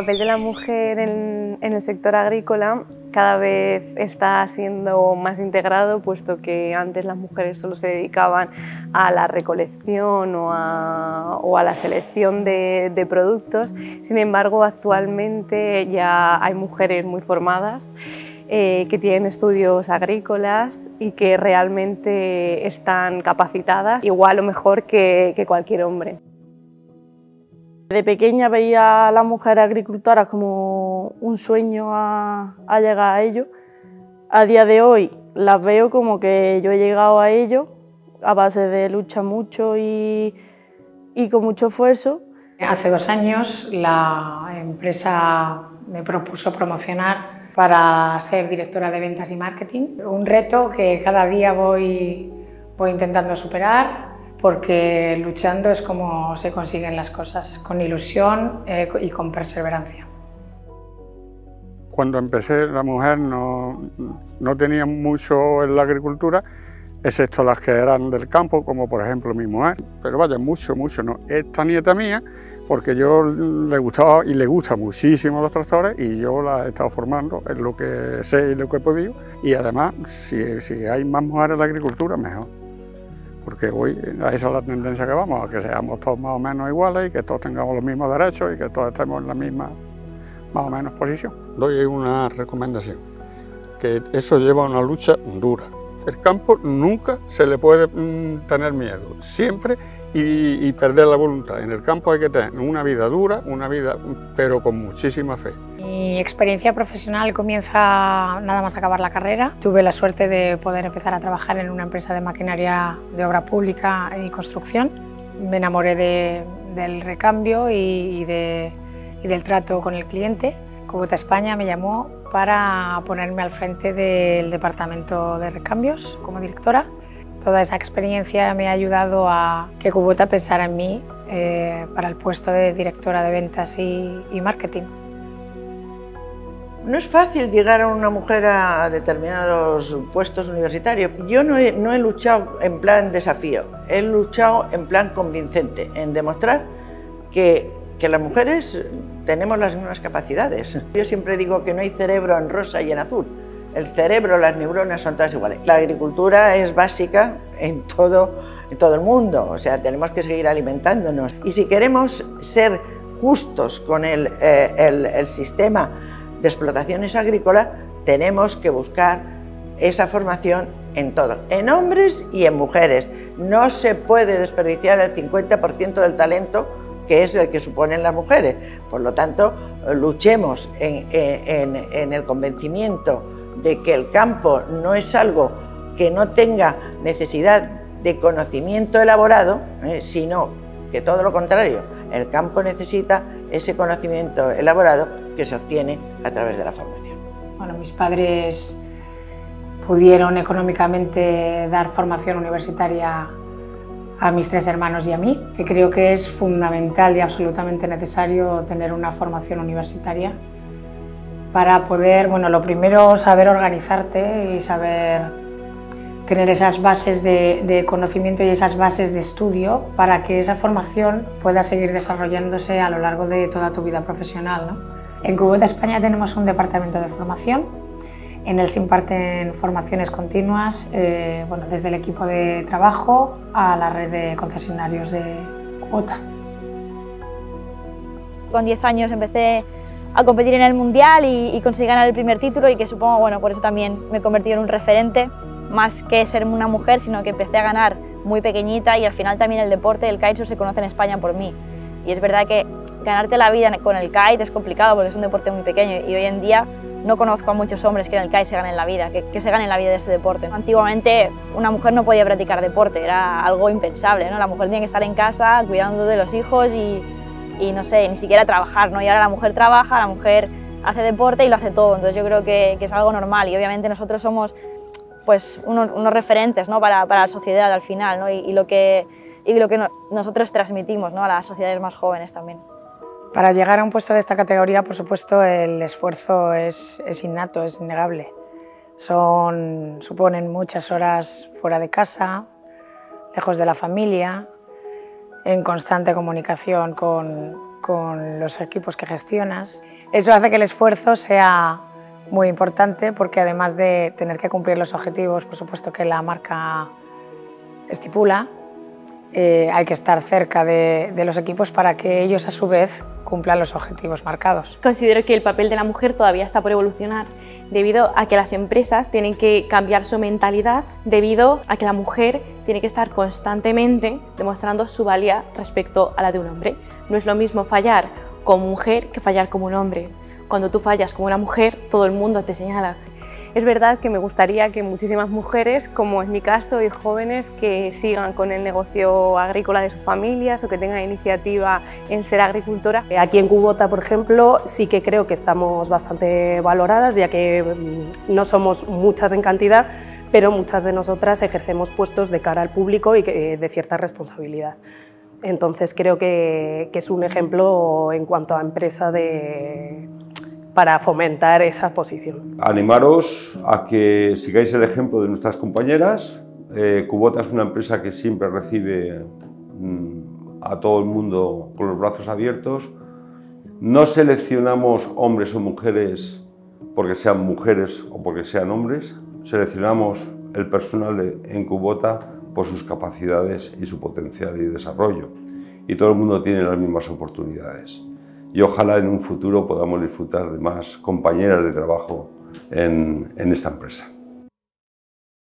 papel de la mujer en, el sector agrícola cada vez está siendo más integrado, puesto que antes las mujeres solo se dedicaban a la recolección o a, la selección de, productos. Sin embargo, actualmente ya hay mujeres muy formadas eh, que tienen estudios agrícolas y que realmente están capacitadas igual o mejor que cualquier hombre. De pequeña veía a las mujeres agricultoras como un sueño a, llegar a ello. A día de hoy las veo como que yo he llegado a ello a base de lucha mucho y, con mucho esfuerzo. Hace dos años la empresa me propuso promocionar para ser directora de ventas y marketing. Un reto que cada día voy intentando superar porque luchando es como se consiguen las cosas, con ilusión eh, y con perseverancia. Cuando empecé, la mujer no, no tenía mucho en la agricultura, excepto las que eran del campo, como por ejemplo mi mujer. Pero vaya, mucho, mucho no. Esta nieta mía, porque yo le gustaba y le gusta muchísimo los tractores y yo la he estado formando en lo que sé y lo que he podido. Y además, si, si hay más mujeres en la agricultura, mejor porque hoy esa es la tendencia que vamos, a que seamos todos más o menos iguales y que todos tengamos los mismos derechos y que todos estemos en la misma más o menos posición. Doy una recomendación, que eso lleva a una lucha dura. El campo nunca se le puede mm, tener miedo, siempre y, perder la voluntad. En el campo hay que tener una vida dura, una vida pero con muchísima fe. Mi experiencia profesional comienza nada más acabar la carrera. Tuve la suerte de poder empezar a trabajar en una empresa de maquinaria de obra pública y construcción. Me enamoré del recambio y, y del trato con el cliente. Cubota España me llamó para ponerme al frente del departamento de recambios como directora Toda esa experiencia me ha ayudado a que Cubota pensara en mí eh, para el puesto de directora de ventas y, marketing. No es fácil llegar a una mujer a determinados puestos universitarios. Yo no he, no he, luchado en plan desafío, he luchado en plan convincente, en demostrar que, que las mujeres tenemos las mismas capacidades. Yo siempre digo que no hay cerebro en rosa y en azul, el cerebro, las neuronas son todas iguales. La agricultura es básica en todo, el mundo, o sea, tenemos que seguir alimentándonos. Y si queremos ser justos con el, eh, sistema de explotaciones agrícolas, tenemos que buscar esa formación en todo, en hombres y en mujeres. No se puede desperdiciar el 50% del talento que es el que suponen las mujeres. Por lo tanto, luchemos en el convencimiento de que el campo no es algo que no tenga necesidad de conocimiento elaborado, ¿eh? sino que todo lo contrario, el campo necesita ese conocimiento elaborado que se obtiene a través de la formación. Bueno, mis padres pudieron económicamente dar formación universitaria a mis tres hermanos y a mí, que creo que es fundamental y absolutamente necesario tener una formación universitaria para poder, bueno, lo primero, saber organizarte y saber tener esas bases de, conocimiento y esas bases de estudio para que esa formación pueda seguir desarrollándose a lo largo de toda tu vida profesional. ¿no? En Cubeta España tenemos un departamento de formación, en él se imparten formaciones continuas, eh, bueno, desde el equipo de trabajo a la red de concesionarios de Cubota. Con 10 años empecé a competir en el Mundial y, conseguir ganar el primer título y que supongo, bueno, por eso también me he convertido en un referente, más que ser una mujer, sino que empecé a ganar muy pequeñita y al final también el deporte, el kitesurf se conoce en España por mí. Y es verdad que ganarte la vida con el kite es complicado porque es un deporte muy pequeño y hoy en día no conozco a muchos hombres que en el kite se ganen la vida, que, que se ganen la vida de este deporte. Antiguamente una mujer no podía practicar deporte, era algo impensable, ¿no? La mujer tenía que estar en casa cuidando de los hijos y, y no sé, ni siquiera trabajar, ¿no? Y ahora la mujer trabaja, la mujer hace deporte y lo hace todo, entonces yo creo que, es algo normal y obviamente nosotros somos pues unos, referentes ¿no? para, para, la sociedad al final ¿no? y, lo que, y lo que nosotros transmitimos ¿no? a las sociedades más jóvenes también. Para llegar a un puesto de esta categoría, por supuesto, el esfuerzo es, es innato, es innegable. Son, suponen muchas horas fuera de casa, lejos de la familia, en constante comunicación con, con los equipos que gestionas. Eso hace que el esfuerzo sea muy importante porque además de tener que cumplir los objetivos, por supuesto que la marca estipula, eh, hay que estar cerca de, los equipos para que ellos a su vez cumplan los objetivos marcados. Considero que el papel de la mujer todavía está por evolucionar debido a que las empresas tienen que cambiar su mentalidad debido a que la mujer tiene que estar constantemente demostrando su valía respecto a la de un hombre. No es lo mismo fallar como mujer que fallar como un hombre. Cuando tú fallas como una mujer, todo el mundo te señala. Es verdad que me gustaría que muchísimas mujeres, como es mi caso, y jóvenes que sigan con el negocio agrícola de sus familias o que tengan iniciativa en ser agricultora. Aquí en Cubota, por ejemplo, sí que creo que estamos bastante valoradas, ya que mm, no somos muchas en cantidad, pero muchas de nosotras ejercemos puestos de cara al público y de cierta responsabilidad. Entonces creo que, que es un ejemplo en cuanto a empresa de, para fomentar esa posición. Animaros a que sigáis el ejemplo de nuestras compañeras. Eh, Cubota es una empresa que siempre recibe mm, a todo el mundo con los brazos abiertos. No seleccionamos hombres o mujeres porque sean mujeres o porque sean hombres. Seleccionamos el personal en Cubota por sus capacidades y su potencial y desarrollo. Y todo el mundo tiene las mismas oportunidades y ojalá en un futuro podamos disfrutar de más compañeras de trabajo en, en esta empresa.